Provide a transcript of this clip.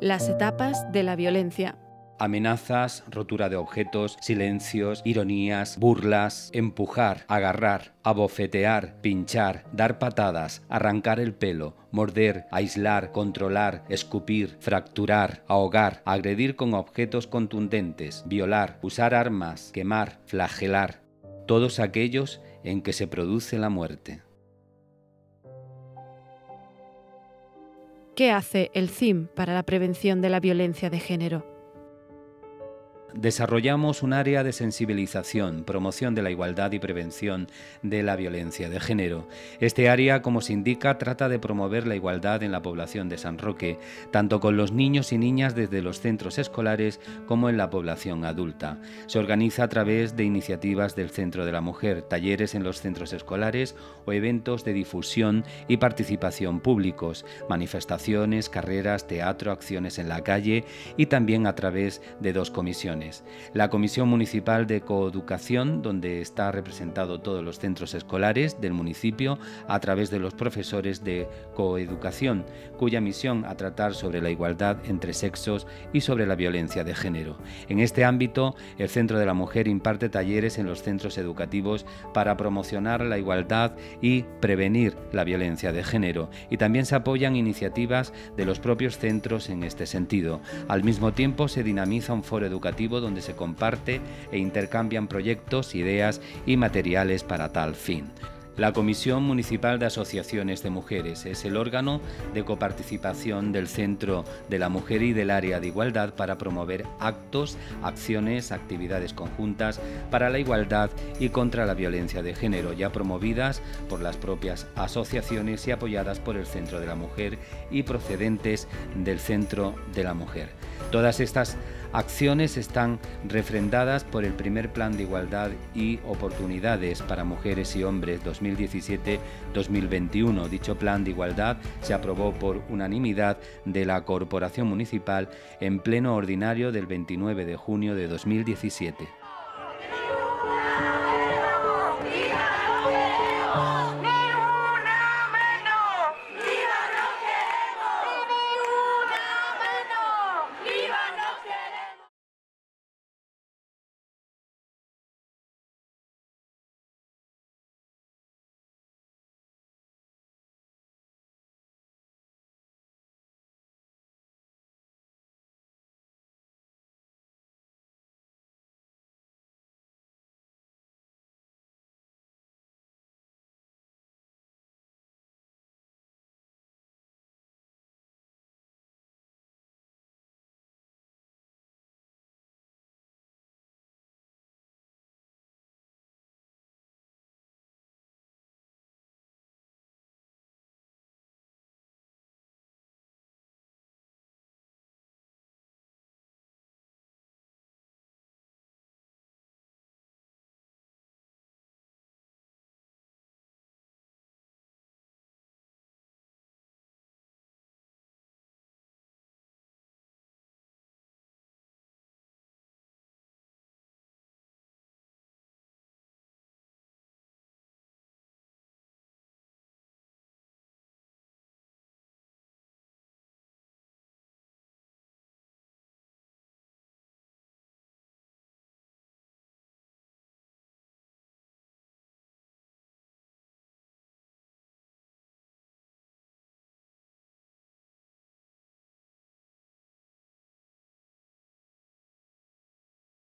Las etapas de la violencia. Amenazas, rotura de objetos, silencios, ironías, burlas, empujar, agarrar, abofetear, pinchar, dar patadas, arrancar el pelo, morder, aislar, controlar, escupir, fracturar, ahogar, agredir con objetos contundentes, violar, usar armas, quemar, flagelar, todos aquellos en que se produce la muerte. ¿Qué hace el CIM para la prevención de la violencia de género? Desarrollamos un área de sensibilización, promoción de la igualdad y prevención de la violencia de género. Este área, como se indica, trata de promover la igualdad en la población de San Roque, tanto con los niños y niñas desde los centros escolares como en la población adulta. Se organiza a través de iniciativas del Centro de la Mujer, talleres en los centros escolares o eventos de difusión y participación públicos, manifestaciones, carreras, teatro, acciones en la calle y también a través de dos comisiones la Comisión Municipal de Coeducación, donde está representado todos los centros escolares del municipio a través de los profesores de coeducación, cuya misión a tratar sobre la igualdad entre sexos y sobre la violencia de género. En este ámbito, el Centro de la Mujer imparte talleres en los centros educativos para promocionar la igualdad y prevenir la violencia de género y también se apoyan iniciativas de los propios centros en este sentido. Al mismo tiempo se dinamiza un foro educativo donde se comparte e intercambian proyectos, ideas y materiales para tal fin. La Comisión Municipal de Asociaciones de Mujeres es el órgano de coparticipación del Centro de la Mujer y del Área de Igualdad para promover actos, acciones, actividades conjuntas para la igualdad y contra la violencia de género, ya promovidas por las propias asociaciones y apoyadas por el Centro de la Mujer y procedentes del Centro de la Mujer. Todas estas acciones están refrendadas por el primer Plan de Igualdad y Oportunidades para Mujeres y Hombres 2017-2021. Dicho plan de igualdad se aprobó por unanimidad de la Corporación Municipal en pleno ordinario del 29 de junio de 2017.